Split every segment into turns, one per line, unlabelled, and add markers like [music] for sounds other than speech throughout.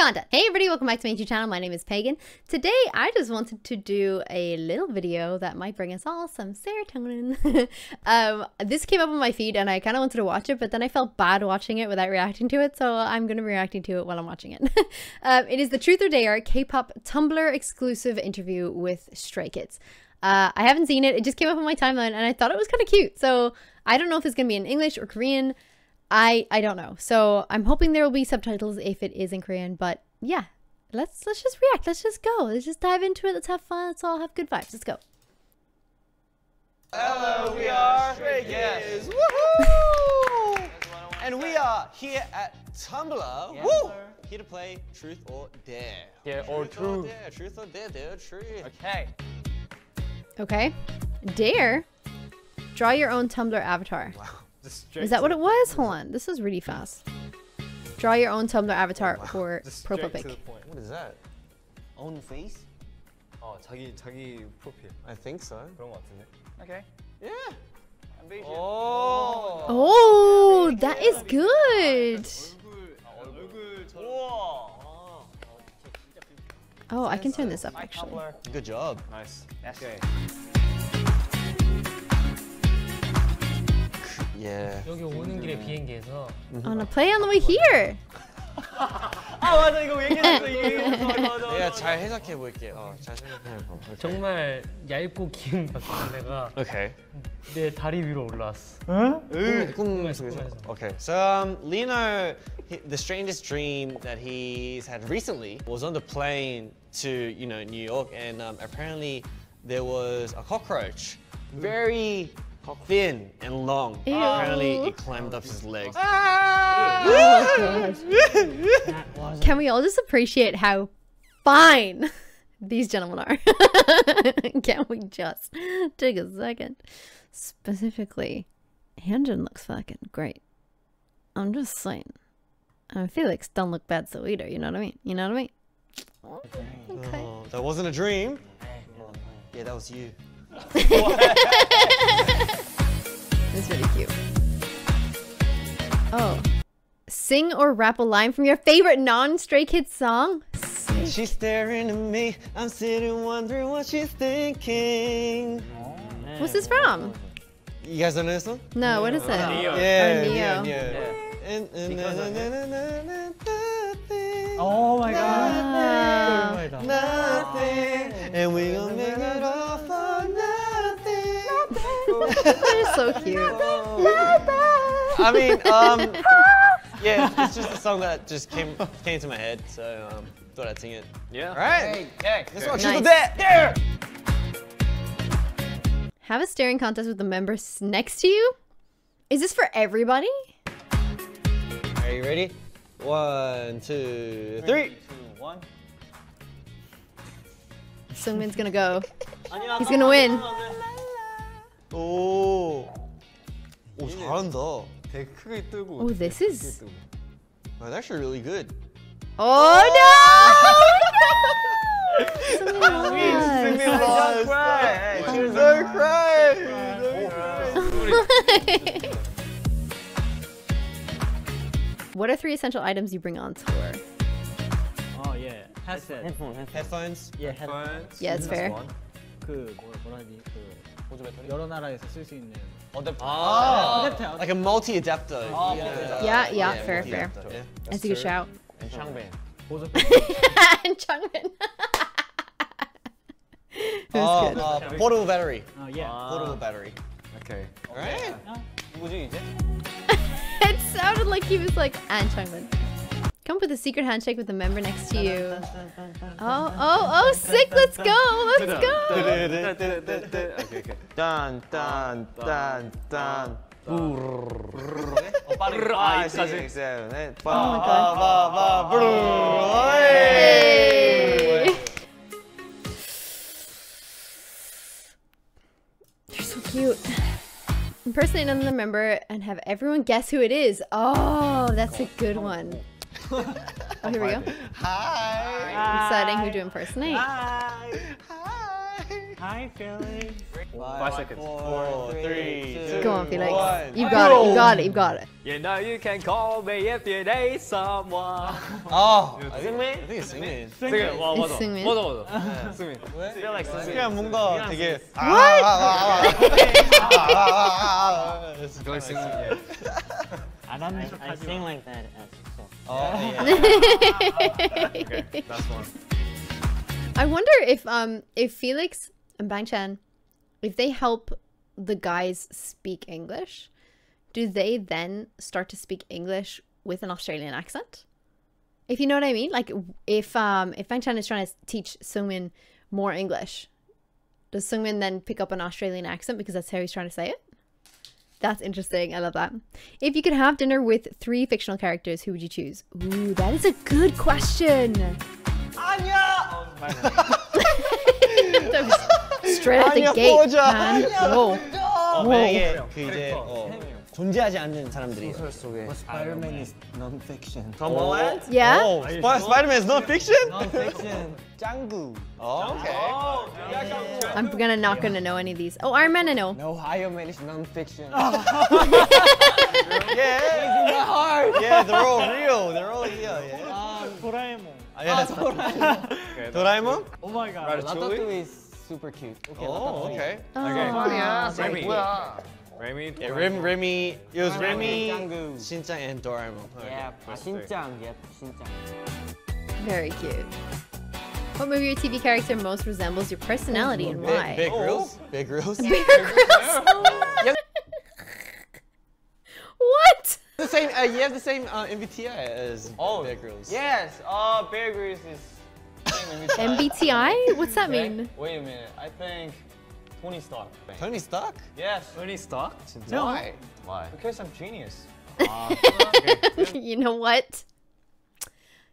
content. Hey everybody, welcome back to my YouTube channel. My name is Pagan. Today I just wanted to do a little video that might bring us all some serotonin. [laughs] um, this came up on my feed and I kind of wanted to watch it, but then I felt bad watching it without reacting to it, so I'm going to be reacting to it while I'm watching it. [laughs] um, it is the Truth or Dare K-pop Tumblr exclusive interview with Stray Kids. Uh, I haven't seen it. It just came up on my timeline and I thought it was kind of cute. So I don't know if it's going to be in English or Korean. I I don't know. So I'm hoping there will be subtitles if it is in Korean. But yeah, let's let's just react. Let's just go. Let's just dive into it. Let's have fun. Let's all have good vibes. Let's go.
Hello, we are Stray Kids. Woohoo! and we are here at Tumblr.
Yes,
Woo!
sir.
Here to play Truth or Dare.
Dare or Truth.
Or Dare. Truth or Dare. Dare or Truth.
Okay.
Okay. Dare. Draw your own Tumblr avatar.
Wow.
Just straight
Is that
to
what
the
it was? Hold on. This is really fast. Draw your own Tumblr avatar for
Just
profile
straight to
pic.
the point.
What is that? Own face?
어, 자기 자기 프로필
I think so.
그런 거 같은데. Okay.
Yeah.
Ambition.
Oh.
Oh, that is good.
얼굴 우와.
Oh, I can turn this up actually.
Good job.
Nice. Okay.
예.
여기 오는 길에 비행기에서.
On a plane on the way here. [laughs]
아 맞아 이거 얘기했어 얘기했어 맞아, 맞아, 맞아.
내가 잘 해석해 볼게. 어잘 생각해 봐.
정말 얇고 긴 박사네가.
오케이.
내 다리 위로 올라왔어.
응? 꿈 속에서. Okay. So um, Lee Know, he, the strangest dream that he's had recently was on the plane to you know New York, and um, apparently there was a cockroach, mm. very thin and long.
Ew.
Apparently it climbed up his legs.
Oh ah! god. [laughs] Can we all just appreciate how fine these gentlemen are? [laughs] Can we just take a second? Specifically, Hyunjin looks fucking great. I'm just saying. And Felix don't look bad so either, you know what I mean? You know what I mean? Okay.
Oh, that wasn't a dream. Yeah, that was you.
It's really cute. Oh. Sing or rap a line from your favorite non-Stray Kids song?
She's staring at me. I'm sitting wondering what she's thinking.
What's this from?
You guys don't know this one?
No, what is it?
Neo.
Yeah,
Oh, Neo.
yeah, yeah. And, and,
Because
na, na,
it.
na, na, na, nothing,
Oh my
god.
nothing, and we gon'
They're so cute.
I mean, um, [laughs] yeah, it's just a song that just came came to my head, so um, thought I'd sing it.
Yeah.
All right,
Okay.
let's watch
Nice.
Truth or Dare. Dare.
Have a staring contest with the members next to you? Is this for everybody?
Are you ready? One, two, three.
two, one.
Seungmin's gonna go. He's gonna win.
오, 오 잘한다.
되게 크게 뜨고.
Oh, this is.
That's actually really good.
Oh no! Sungmin
Don't
lost.
cry.
Don't cry.
what are three essential items you bring on tour?
어, 예. 헤드셋.
Headphones.
예, 헤드폰.
Yeah, it's fair.
그 뭐, 뭐라 하지? 그 여러 나라에서 쓸 수 있는
Ah,
어댑터.
like a multi adapter.
Yeah, yeah, fair, fair.
multi-adapter, Yeah.
That's a good shout.
샹베.
보조 [laughs]
and Chungmin. [laughs] it was
Oh,
good.
uh, portable battery.
어, 예.
Portable battery.
오케이.
Alright.
누구지 이제?
it sounded like he was like, and Chungmin. Come up with a secret handshake with a member next to you. [laughs] Oh, oh, oh, sick, let's go, let's go.
okay, [laughs] okay.
Dun, dun, dun, dun. [laughs] Ah,
oh They're so cute. Impersonate another member and have everyone guess who it is. Oh, that's a good one. Oh, here we go.
Hi.
Deciding who to impersonate.
Hi. Hi.
Hi, Felix.
Five seconds.
Four, three, two,
Go on, Felix.
one.
You've got it. You got it. You got it.
You know you can call me if you need someone. [laughs]
Oh, I think,
승민?
I think it's Singmin.
승민, 와 맞아.
승민.
맞아 맞아. 승민. Feel like 승민.
그냥 뭔가 되게
거의 승민. 예.
안 하는 척 I sing like that as well.
어, [laughs]
Okay, that's one.
I wonder if um if Felix and Bang Chan, if they help the guys speak English, do they then start to speak English with an Australian accent? If you know what I mean, like if um if Bang Chan is trying to teach Seungmin more English, does Seungmin then pick up an Australian accent because that's how he's trying to say it? That's interesting. I love that. If you could have dinner with three fictional characters, who would you choose? Ooh, that is a good question. That [laughs] was Straight at the
아니야,
gate,
보자.
man. Whoa.
어, 만약에 그 이제 어, 존재하지 않는 사람들이에요.
Spider-Man is non-fiction.
Tom Holland?
Yeah?
Oh, Sp- Spider-Man is not fiction?
Non-fiction. [laughs] 짱구.
Oh, okay.
I'm gonna not gonna know any of these. Oh, Iron Man, I know.
No, Iron Man is non-fiction. [laughs]
Yeah. Yeah, they're all real. They're all real. Yeah.
도라에몽.
아, yeah. 도라에몽?
Oh my god. Ratatouille is super cute. Okay,
Oh,
Ratatouille.
okay.
Oh,
Remy. Remy.
Yeah, Rem, Remy. It was Remy,
짱구.
Shincha, and Doraemon. Okay.
Yeah, 신짱. Yep, 신짱.
very cute. What movie or TV character most resembles your personality and
Big,
why?
big Grills? Big Grills? [laughs]
What?
the same, uh, you have the same uh, MBTI as
Oh,
Bear Grylls.
Yes. Uh, Bear Grylls is. [laughs]
MBTI? What's that mean?
Wait a minute. I think Tony Stark.
Tony Stark?
Yes. Tony Stark?
Why?
Why? Because I'm genius. [laughs]
you know what?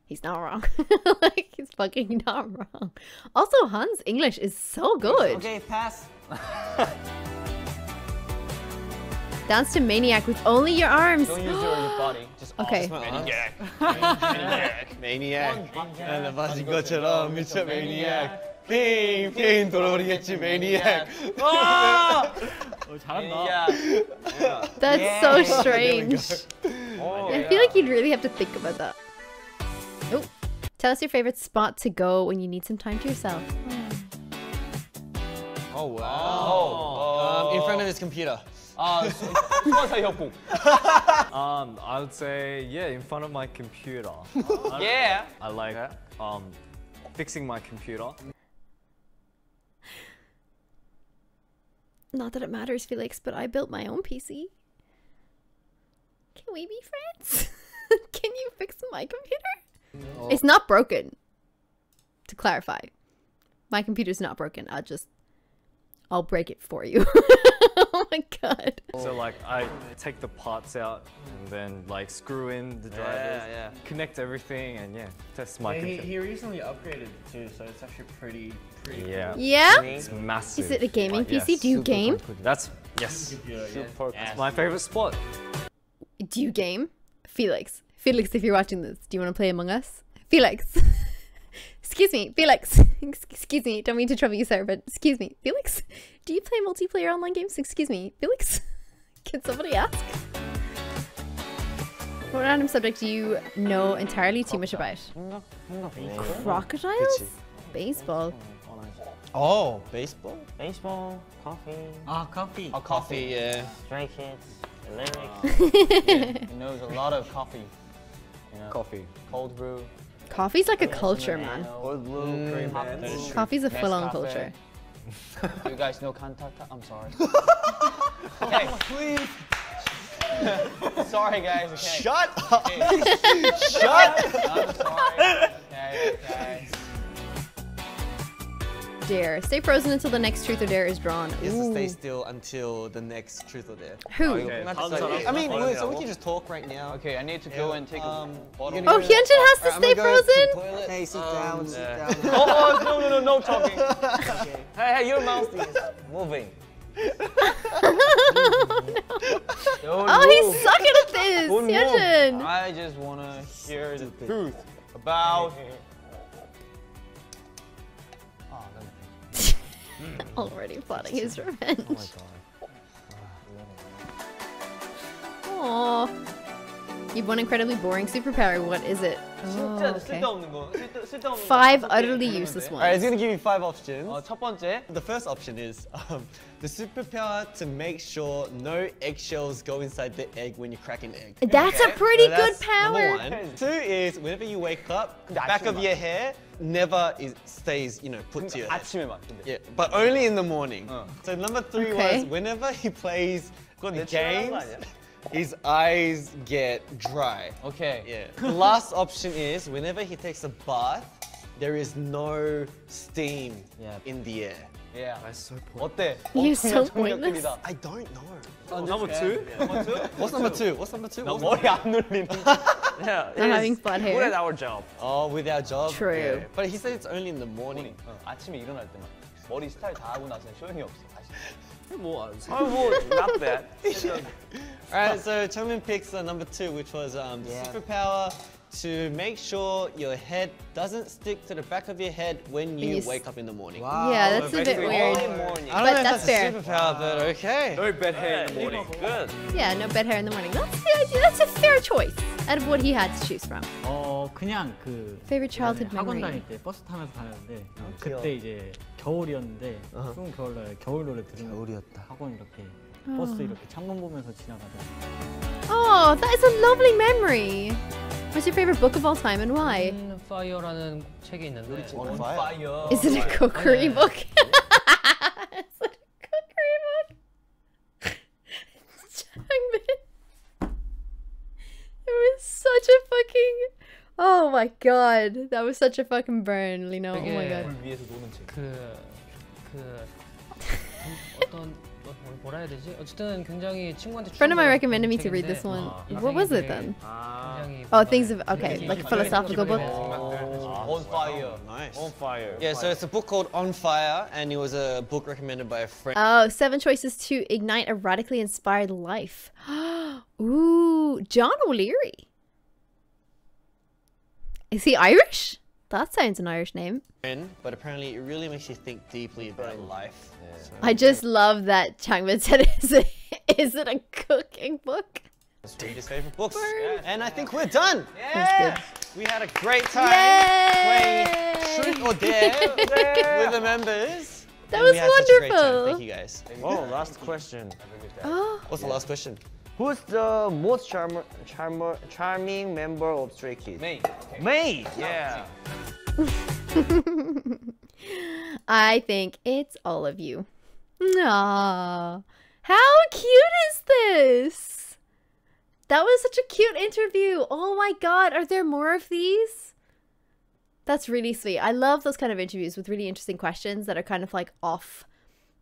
He's not wrong. [laughs] like he's fucking not wrong. Also, Han's English is so good.
Okay, pass.
Dance to Maniac with only your arms.
Don't use your body. [gasps] Just
Okay.
Maniac. Maniac. Maniac. 나 맞은 [laughs] 것처럼 미쳐 Maniac. 핑핑 돌아버리겠지 Maniac.
아!
잘한다.
Yeah.
That's so strange.
Oh,
I feel like you'd really have to think about that. Oh, tell us your favorite spot to go when you need some time to yourself.
Oh wow. Um, in front of his computer.
아, [laughs] 수- [laughs] 수화사 협곡. [laughs]
Um, I would say yeah, in front of my computer.
Yeah.
I like um fixing my computer.
Not that it matters, Felix, but I built my own PC. Can we be friends? Can you fix my computer? It's not broken. To clarify, my computer's not broken. I'll just, I'll break it for you. [laughs] oh my god.
So like I take the parts out and then like screw in the drivers,
yeah.
connect everything, and yeah, test my
He,
computer.
he recently upgraded too, so it's actually pretty pretty.
Yeah.
Yeah?
It's massive.
Is it a gaming
Like,
PC?
yes.
Do you game?
That's yes.
Super.
It's my favorite spot.
Do you game? Felix. Felix, if you're watching this, do you want to play Among Us? Felix. [laughs] excuse me, Felix. [laughs] excuse me, don't mean to trouble you, sir, but excuse me, Felix. Do you play multiplayer online games? Excuse me, Felix. [laughs] Can somebody ask? What random subject do you know entirely too much about? Crocodiles? Baseball.
Oh, baseball?
Baseball, coffee,
아, coffee.
Oh, coffee, yeah.
Stray Kids, the lyrics. [laughs]
He knows a lot of coffee. You know,
Coffee.
cold brew.
Coffee's like a culture, man.
Cold brew, cream
that is true.
Coffee's a full-on culture. [laughs]
You guys know Cantata? I'm sorry. [laughs] okay, oh, please. [laughs] sorry, guys. Okay.
Shut up! Shut
I'm sorry. Okay, okay.
Dare. Stay frozen until the next truth or dare is drawn.
He has to stay still until the next truth or dare.
Who?
Okay.
I mean, wait, so we can just talk right now.
Okay, I need to go and take
Um,
a bottle.
Oh, Hyunjin has to stay
gonna go to the
frozen?
Hey, sit
Um,
down, sit [laughs] down.
Oh, no, no, no, no talking. Hey, hey, your mouth is [laughs] moving. Don't [laughs]
Oh, he's sucking at this! Hyunjin!
I just want to hear the truth about. [laughs]
Already plotting his
oh revenge.
Oh You've one incredibly boring superpower. What is it? Oh,
진짜
okay.
쓸데없는 거. 쓸데, 쓸데없는 거
Five
다섯 개
utterly
있는데.
useless
All right, he's
ones.
gonna give you five options.
어, 첫 번째.
The first option is um, the superpower to make sure no eggshells go inside the egg when you crack an egg.
That's a pretty
So
good
that's
power.
Number one. Two is whenever you wake up, the
근데
back of
아침에만.
your hair never is, stays, you know, put to your head.
아침에만. 근데.
Yeah, but only in the morning.
Uh.
So number three
Okay.
was whenever he plays
그건
the
내추럴한 거
games,
아니야?
his eyes get dry.
오케이.
Yeah. The last option is whenever he takes a bath, there is no steam
Yeah.
in the air.
예.
That's so poor.
어때?
You're so
엄청난
pointless.
정답이다.
I don't know.
어,
number two?
Number two? [laughs]
What's number two? What's number two?
나
What's
머리 안 눌리는. [laughs]
Yeah,
Not having flat
Good
hair.
at our job.
Oh, with our job.
True.
Yeah. But he said it's only in the morning.
어, 아침에 일어날 때만. 머리 스타일 다 하고 나서는 소용이 없어. 다시.
뭐, oh, well, not bad. [laughs]
Alright, so Chongmin picks uh, number two, which was um, the
Yeah.
superpower to make sure your head doesn't stick to the back of your head when you
you s-
wake up in the morning.
Yeah, that's a bit
basically
weird.
Early morning.
I don't
But
know if
that's
that's,
fair.
a superpower, but okay.
No bad hair in the morning. Good.
Yeah, no bed hair in the morning. That's the That's a fair choice out of what he had to choose from.
어 그냥 그
Favorite childhood
예전에 학원
memory.
다닐 때 버스 타면서 다녔는데 그때 이제 겨울이었는데 추운 겨울날 겨울 노래 들으면서 학원 이렇게 버스 이렇게 창문 보면서 지나가던.
Oh, that is a lovely memory. What's your favorite book of all time and why?
On Fire라는 책이 있는데
On Fire. [laughs]
Is it a cookery book? [laughs] is it a cookery book? Changmin. It was such a fucking. Oh my god, that was such a fucking burn, Lee Know. Oh my god. [laughs]
뭐- 뭐라 해야 되지? 어쨌든 굉장히 친구한테
friend of mine
추천받은
recommended me to read
책인데
this one.
인생이
What was it
되게
then?
Ah,
굉장히
Oh,
뭔가
things of okay,
되게
like a
기분이-
philosophical book.
기분이 생각들.
On fire.
Nice.
on fire.
Yeah, so it's a book called On Fire, and it was a book recommended by a friend.
Oh, seven choices to ignite a radically inspired life. [gasps] Ooh, John O'Leary. Is he Irish? That sounds an Irish name.
but apparently it really makes you think deeply about life. So
I just love that Changmin said, [laughs] is it, is it a cooking book?
it's one of his favorite books. And I think we're done.
That's
We had a great time
Yay!
playing Truth or Dare [laughs] with the members.
That
And
was
we had such a great time.
wonderful.
Thank you guys.
Oh, last question.
Oh,
What's the last question?
Who's the most charmer, charmer, charming member of Stray Kids?
메인.
May.
Yeah. [laughs]
I think it's all of you. Aww. How cute is this? That was such a cute interview. Oh my god, are there more of these? That's really sweet. I love those kind of interviews with really interesting questions that are kind of like off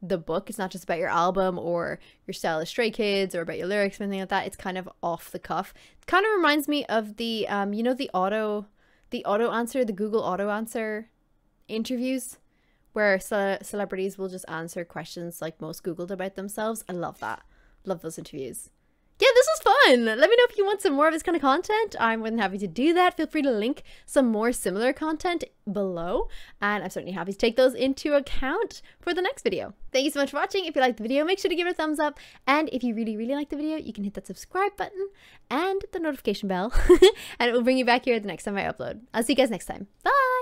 the book. It's not just about your album or your style of Stray Kids or about your lyrics or anything like that. It's kind of off the cuff. It kind of reminds me of the um, you know, the auto, the auto answer, the Google auto answer interviews where ce- celebrities will just answer questions like most googled about themselves i love that love those interviews yeah this was fun. Let me know if you want some more of this kind of content. I'm more than happy to do that. Feel free to link some more similar content below and i'm certainly happy to take those into account for the next video. Thank you so much for watching. If you liked the video make sure to give it a thumbs up. And if you really really like the video you can hit that subscribe button and the notification bell [laughs] and it will bring you back here the next time i upload. I'll see you guys next time. Bye